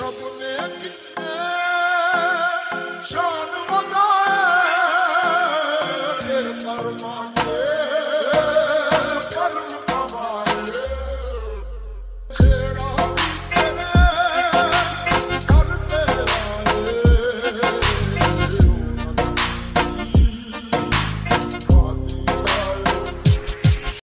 Rabbime gitme şanıma dair parmağım